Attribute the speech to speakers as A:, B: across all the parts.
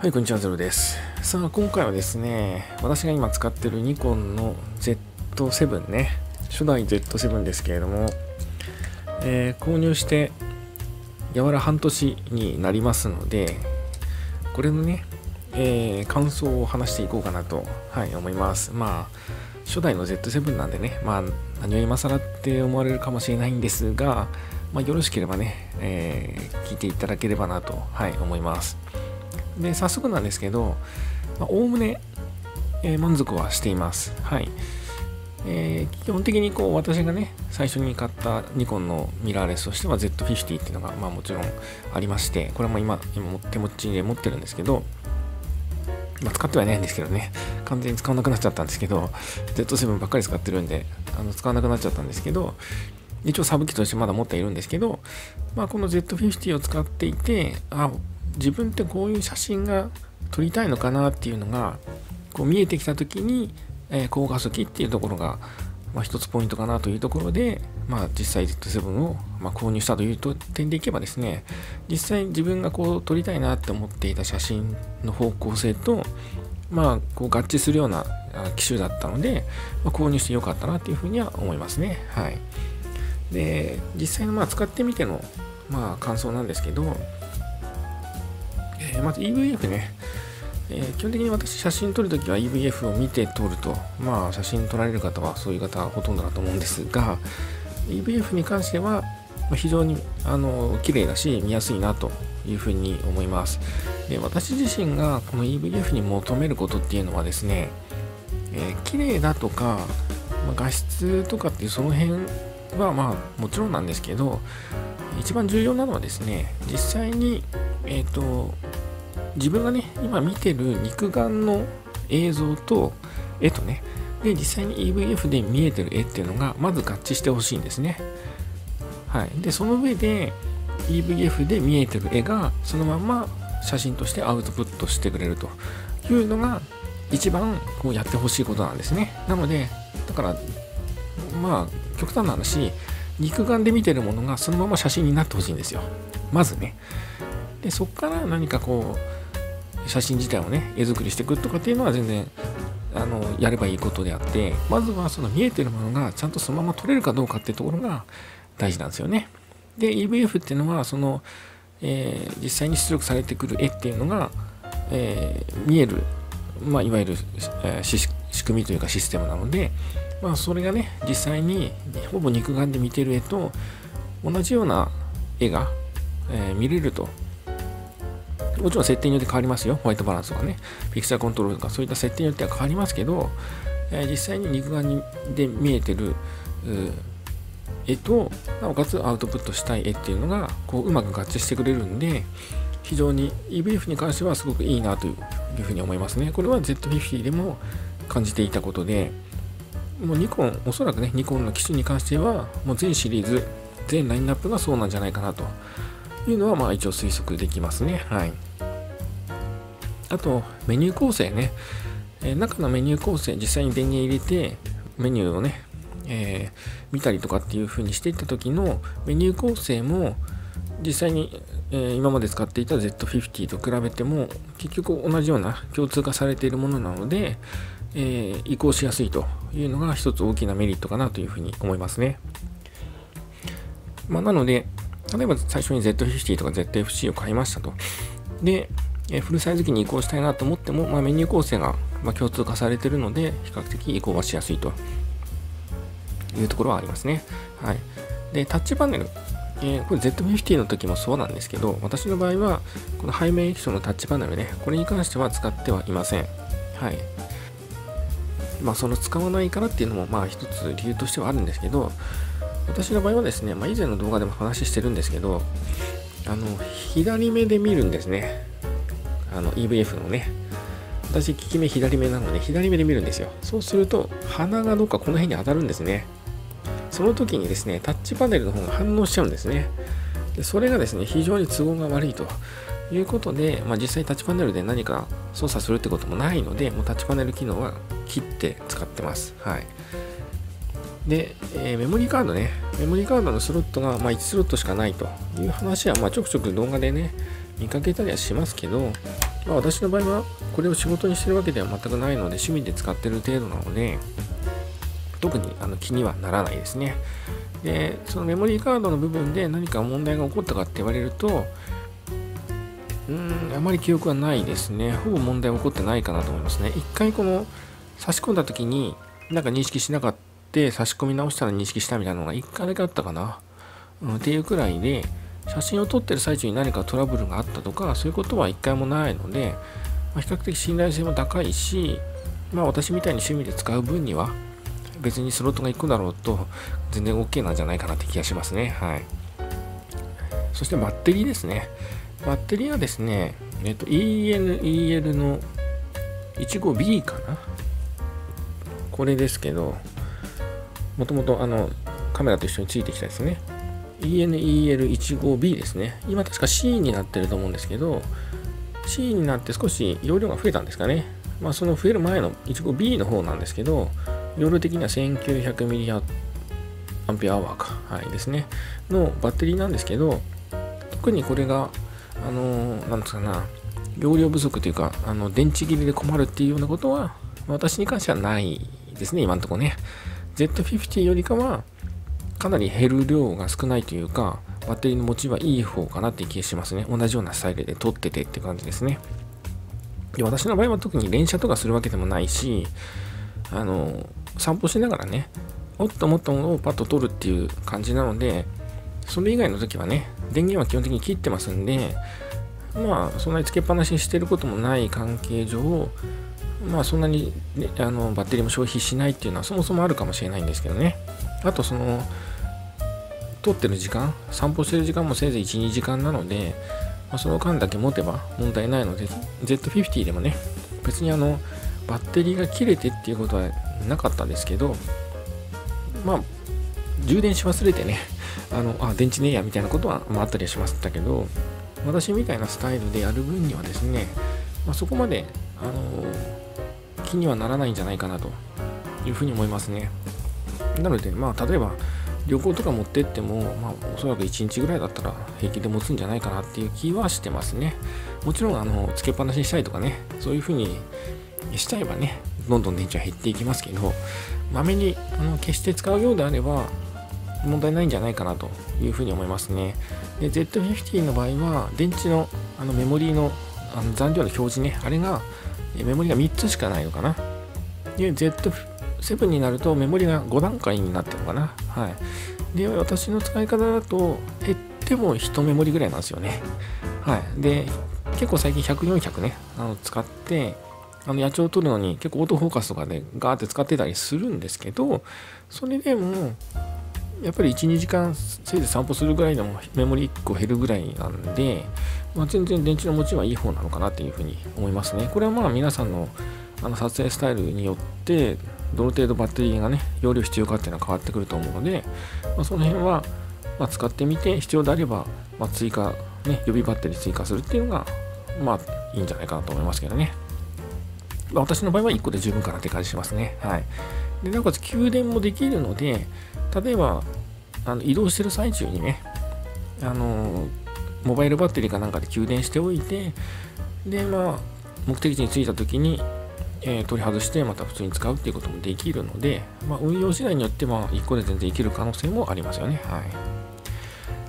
A: はい、こんにちは、ゼロです。さあ、今回はですね、私が今使ってるニコンの Z7 ね、初代 Z7 ですけれども、えー、購入して、やわら半年になりますので、これのね、えー、感想を話していこうかなと、はい、思います。まあ、初代の Z7 なんでね、まあ、何を今更って思われるかもしれないんですが、まあ、よろしければね、えー、聞いていただければなと、はい、思います。で早速なんですけどおおむね、えー、満足はしています。はい。えー、基本的にこう私がね最初に買ったニコンのミラーレスとしては Z50 っていうのがまあもちろんありましてこれも今今手持ちで持ってるんですけどま、使ってはいないんですけどね。完全に使わなくなっちゃったんですけど Z7 ばっかり使ってるんであの使わなくなっちゃったんですけど一応サブ機としてまだ持っているんですけど、まあ、この Z50 を使っていてあ自分ってこういう写真が撮りたいのかなっていうのがこう見えてきた時に、えー、高画素機っていうところが、まあ、一つポイントかなというところで、まあ、実際 Z7 を、ま、購入したという点でいけばですね実際自分がこう撮りたいなって思っていた写真の方向性とまあこう合致するような機種だったので、まあ、購入してよかったなっていうふうには思いますね。はい。で実際のまあ使ってみてのまあ感想なんですけどえー、まず EVF ね、えー、基本的に私写真撮るときは EVF を見て撮ると、まあ写真撮られる方はそういう方ほとんどだと思うんですが、EVF に関しては非常にあの綺麗だし見やすいなというふうに思います。で私自身がこの EVF に求めることっていうのはですね、えー、綺麗だとか、まあ、画質とかっていうその辺はまあもちろんなんですけど一番重要なのはですね実際にえっ、ー、と自分がね今見てる肉眼の映像と絵とねで実際に EVF で見えてる絵っていうのがまず合致してほしいんですね。はい。でその上で EVF で見えてる絵がそのまま写真としてアウトプットしてくれるというのが一番こうやってほしいことなんですね。なのでだからまあ極端な話肉眼で見てるものがそのまま写真になってほしいんですよ。まずね。でそこから何かこう写真自体をね絵作りしていくとかっていうのは全然あのやればいいことであってまずはその見えてるものがちゃんとそのまま撮れるかどうかっていうところが大事なんですよね。で EVF っていうのはその、えー、実際に出力されてくる絵っていうのが、えー、見える、まあ、いわゆる、えー、仕組みというかシステムなので、まあ、それがね実際にほぼ肉眼で見てる絵と同じような絵が、え見れるともちろん設定によって変わりますよ。ホワイトバランスとかね、ピクチャーコントロールとかそういった設定によっては変わりますけど、えー、実際に肉眼で見えてる絵と、なおかつアウトプットしたい絵っていうのがこううまく合致してくれるんで、非常に EVF に関してはすごくいいなというふうに思いますね。これは Z50 でも感じていたことで、もうニコン、おそらくね、ニコンの機種に関しては、もう全シリーズ、全ラインナップがそうなんじゃないかなというのは、まあ一応推測できますね。はい。あと、メニュー構成ね。えー、中のメニュー構成、実際に電源入れて、メニューをね、えー、見たりとかっていう風にしていった時のメニュー構成も、実際に、えー、今まで使っていた Z50 と比べても、結局同じような共通化されているものなので、え、移行しやすいというのが一つ大きなメリットかなというふうに思いますね。まあ、なので、例えば最初に Z50 とか ZFC を買いましたと。で、えフルサイズ機に移行したいなと思っても、まあ、メニュー構成が、ま共通化されているので、比較的移行はしやすいというところはありますね。はい。で、タッチパネル。えー、これ Z50 の時もそうなんですけど、私の場合は、この背面液晶のタッチパネルね、これに関しては使ってはいません。はい。まあ、その使わないからっていうのも、まあ、一つ理由としてはあるんですけど、私の場合はですね、まあ、以前の動画でも話してるんですけど、あの、左目で見るんですね。あの EVF のね。私利き目左目なので左目で見るんですよ。そうすると鼻がどっかこの辺に当たるんですね。その時にですねタッチパネルの方が反応しちゃうんですね。でそれがですね非常に都合が悪いと。いうことで、まあ、実際タッチパネルで何か操作するってこともないのでもうタッチパネル機能は切って使ってます。はい。で、えー、メモリーカードね。メモリーカードのスロットが、まあ、1スロットしかないという話は、まあ、ちょくちょく動画でね見かけたりはしますけど、まあ、私の場合はこれを仕事にしてるわけでは全くないので趣味で使ってる程度なので特にあの気にはならないですね。でそのメモリーカードの部分で何か問題が起こったかって言われるとうんあまり記憶はないですね。ほぼ問題起こってないかなと思いますね。一回この差し込んだ時になんか認識しなかった差し込み直したら認識したみたいなのが一回だけあったかな、うん、っていうくらいで写真を撮ってる最中に何かトラブルがあったとかそういうことは一回もないので、まあ、比較的信頼性も高いしまあ私みたいに趣味で使う分には別にスロットが行くだろうと全然 OK なんじゃないかなって気がしますね。はい。そしてバッテリーですね。バッテリーはですねえっと ENEL の 15B かな。これですけどもともとあのカメラと一緒についてきたですね。ENEL15B ですね。今確か C になってると思うんですけど C になって少し容量が増えたんですかね。まあその増える前の 15B の方なんですけど容量的には 1900mAh か、はいですね。のバッテリーなんですけど特にこれがあのなんですかな容量不足というかあの電池切れで困るっていうようなことは私に関してはないですね今のとこね。Z50 よりかはかなり減る量が少ないというかバッテリーの持ちはいい方かなって気がしますね。同じようなスタイルで撮っててって感じですね。で私の場合は特に連射とかするわけでもないしあの散歩しながらねおっと思ったものをパッと撮るっていう感じなのでそれ以外の時はね電源は基本的に切ってますんでまあそんなにつけっぱなしにしてることもない関係上まあそんなに、ね、あのバッテリーも消費しないっていうのはそもそもあるかもしれないんですけどね。あとその撮ってる時間散歩してる時間もせいぜい12時間なので、まあ、その間だけ持てば問題ないので Z50 でもね別にあのバッテリーが切れてっていうことはなかったんですけどまあ充電し忘れてね あのあ電池ねえやみたいなことは、まあ、あったりはしましたけど私みたいなスタイルでやる分にはですね、まあ、そこまで、あのー、気にはならないんじゃないかなというふうに思いますね。なのでまあ例えば旅行とか持ってっても、まあ、おそらく1日ぐらいだったら平気で持つんじゃないかなっていう気はしてますね。もちろんあのつけっぱなしにしたりとかねそういうふうにしちゃえばねどんどん電池は減っていきますけどまめにあの決して使うようであれば問題ないんじゃないかなというふうに思いますね。で Z50 の場合は電池のあのメモリーのあの残量の表示ねあれがメモリが3つしかないのかな。で Z7 になるとメモリが5段階になってるのかな。はい。で私の使い方だと減っても1メモリぐらいなんですよね。はい。で結構最近100、400ねあの使ってあの野鳥を撮るのに結構オートフォーカスとかでガーって使ってたりするんですけどそれでもやっぱり12時間せいぜい散歩するぐらいでもメモリ1個減るぐらいなんで、まあ、全然電池の持ちはいい方なのかなっていうふうに思いますねこれはまあ皆さんのあの撮影スタイルによってどの程度バッテリーがね容量必要かっていうのは変わってくると思うので、まあ、その辺はま使ってみて必要であれば、ま追加ね予備バッテリー追加するっていうのがまあいいんじゃないかなと思いますけどねまあ、私の場合は1個で十分かなって感じしますね。はい。で、なおかつ給電もできるので、例えば、あの移動してる最中にね、あの、モバイルバッテリーかなんかで給電しておいて、で、まあ、目的地に着いた時に、えー、取り外してまた普通に使うっていうこともできるので、まあ、運用次第によっては1個で全然いける可能性もありますよね。は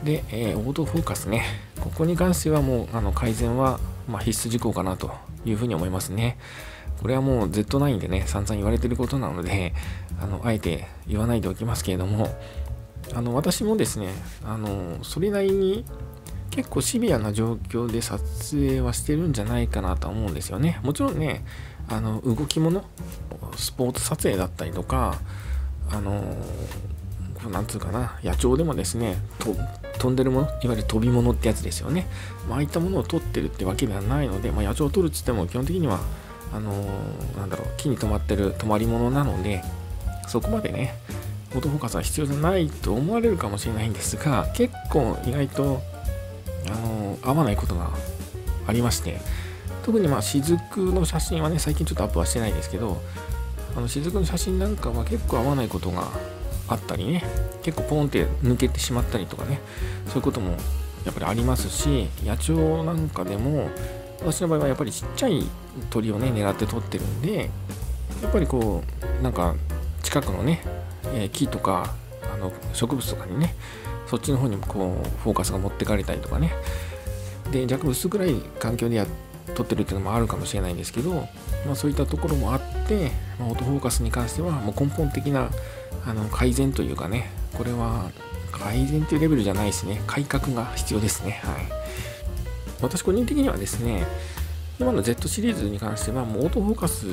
A: い。で、えー、オートフォーカスね。ここに関してはもうあの改善は、まあ、必須事項かなというふうに思いますね。これはもう Z9 でね、散々言われてることなので、あの、あえて言わないでおきますけれども、あの、私もですね、あの、それなりに結構シビアな状況で撮影はしてるんじゃないかなと思うんですよね。もちろんね、あの、動き物、スポーツ撮影だったりとか、あの、なんつうかな、野鳥でもですね、飛んでるもの、いわゆる飛び物ってやつですよね。まあ、あいったものを撮ってるってわけではないので、まあ、野鳥を撮るっつっても基本的にはあのー、なんだろう木に止まってる止まり物なのでそこまでねオートフォーカスは必要じゃないと思われるかもしれないんですが結構意外と、あのー、合わないことがありまして特にまあ雫の写真はね最近ちょっとアップはしてないですけどあの雫の写真なんかは結構合わないことがあったりね結構ポンって抜けてしまったりとかねそういうこともやっぱりありますし野鳥なんかでも私の場合はやっぱりちっちゃい鳥をね狙って撮ってるんでやっぱりこうなんか近くのね、え木とかあの植物とかにねそっちの方にもこうフォーカスが持ってかれたりとかね。で若干薄暗い環境でや撮ってるっていうのもあるかもしれないんですけど、まあ、そういったところもあって、まあ、オートフォーカスに関してはもう根本的なあの改善というかねこれは改善というレベルじゃないですね改革が必要ですね。はい私個人的にはですね今の Z シリーズに関してはもうオートフォーカス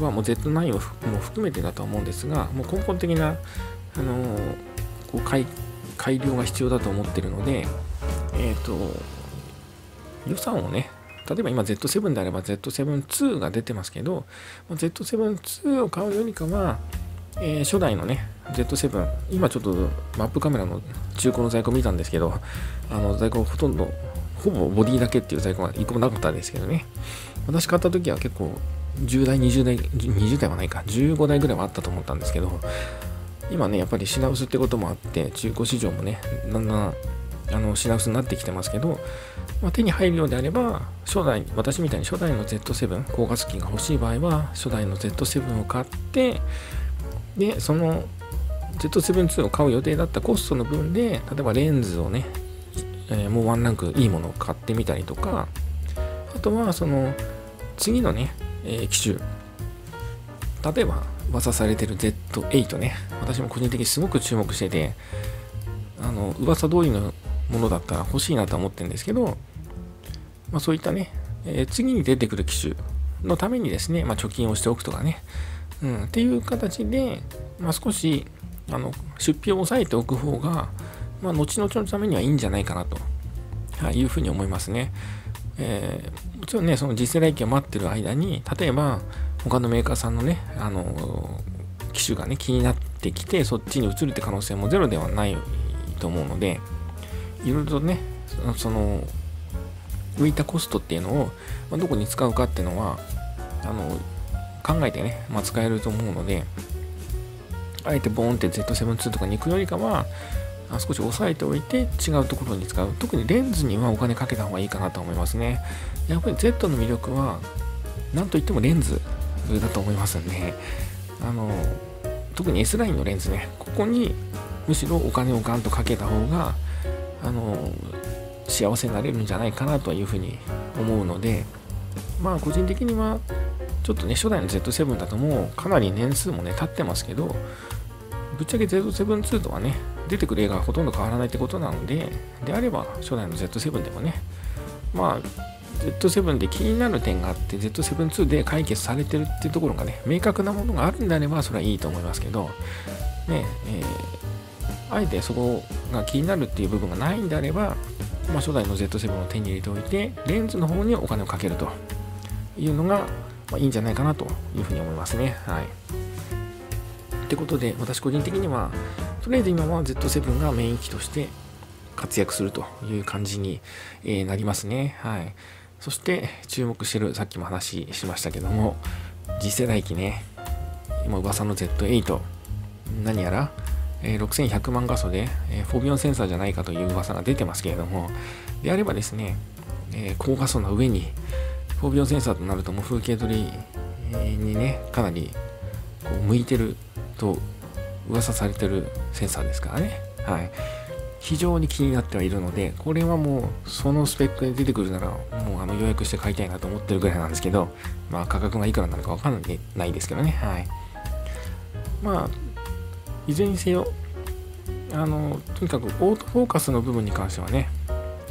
A: はもう Z9 をも含めてだと思うんですがもう根本的なあのこう改改良が必要だと思ってるのでえっ、ー、と予算をね例えば今 Z7 であれば Z7-2 が出てますけど Z7-2 を買うよりかは、えー、初代のね Z7 今ちょっとマップカメラの中古の在庫見たんですけどあの在庫ほとんどほぼボディだけっていう在庫が1個もなかったんですけどね。私買った時は結構10代20代20代はないか。15代ぐらいはあったと思ったんですけど今ねやっぱり品薄ってこともあって中古市場もねだんだんあの品薄になってきてますけど、まあ、手に入るようであれば初代私みたいに初代の Z7 高圧機が欲しい場合は初代の Z7 を買ってでその Z7-2 を買う予定だったコストの分で例えばレンズをね、えー、もうワンランクいいものを買ってみたりとかあとはその次のね、えー、機種。例えば噂されてる Z8 ね。私も個人的にすごく注目しててあの噂通りのものだったら欲しいなと思ってるんですけど、まあ、そういったね、えー、次に出てくる機種のためにですね、まあ、貯金をしておくとかね、うん、っていう形で、まあ、少しあの出費を抑えておく方が、まあ、後々のためにはいいんじゃないかなと、い、うふうに思いますね。えー、もちろんね、その次世代機を待ってる間に、例えば他のメーカーさんのね、あの機種がね、気になってきて、そっちに移るって可能性もゼロではないと思うので、いろいろとね、その浮いたコストっていうのを、まあ、どこに使うかっていうのは、あの考えてね、まあ、使えると思うので、あえてボーンって Z7-2 とかに行くよりかは、少し抑えておいて違うところに使う。特にレンズにはお金かけた方がいいかなと思いますね。やっぱり Z の魅力は、なんといってもレンズだと思いますんで、あの、特に S ラインのレンズね、ここにむしろお金をガンとかけた方が、あの、幸せになれるんじゃないかなというふうに思うので、まあ個人的にはちょっとね、初代の Z7 だともうかなり年数もね、経ってますけど、ぶっちゃけ Z7-2 とはね、出てくる映画がほとんど変わらないってことなので、であれば初代の Z7 でもね、まあ、Z7 で気になる点があって、Z7-2 で解決されてるっていうところがね、明確なものがあるんであれば、それはいいと思いますけど、ね、えー、あえてそこが気になるっていう部分がないんであれば、まあ、初代の Z7 を手に入れておいて、レンズの方にお金をかけるというのが、まあ、いいんじゃないかなというふうに思いますね。はい。ってことで、私個人的には、とりあえず今は Z7 がメイン機として活躍するという感じに、えなりますね。はい。そして注目してる、さっきも話しましたけども、次世代機ね、今噂の Z8、何やら、え、6100万画素で、え、フォビオンセンサーじゃないかという噂が出てますけれども、であればですね、え、高画素の上にフォービオンセンサーとなるともう風景撮りにねかなりこう向いてると噂されてるセンサーですからね。はい。非常に気になってはいるのでこれはもうそのスペックで出てくるならもうあの予約して買いたいなと思ってるぐらいなんですけどまあ価格がいくらになのかわかんないですけどね。はい。まあいずれにせよあのとにかくオートフォーカスの部分に関してはね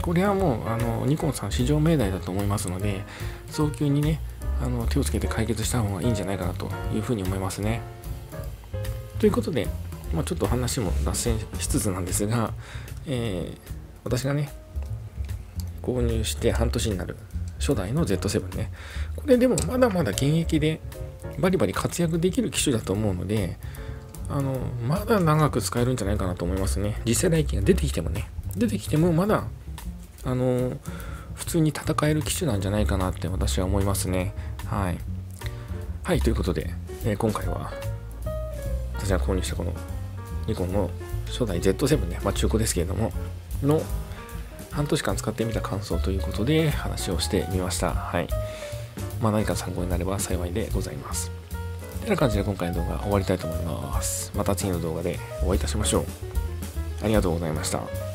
A: これはもうあのニコンさん市場命題だと思いますので早急にねあの手をつけて解決した方がいいんじゃないかなというふうに思いますね。ということで、まあ、ちょっと話も脱線しつつなんですが、えー、私がね購入して半年になる初代の Z7 ね。これでもまだまだ現役でバリバリ活躍できる機種だと思うのであのまだ長く使えるんじゃないかなと思いますね。次世代機が出てきてもね。出てきてもまだあの普通に戦える機種なんじゃないかなって私は思いますね。はい。はい、ということで、えー、今回は私が購入したこのニコンの初代 Z7 ね、まあ、中古ですけれども、の、半年間使ってみた感想ということで話をしてみました。はい。まあ何か参考になれば幸いでございます。てな感じで今回の動画終わりたいと思います。また次の動画でお会いいたしましょう。ありがとうございました。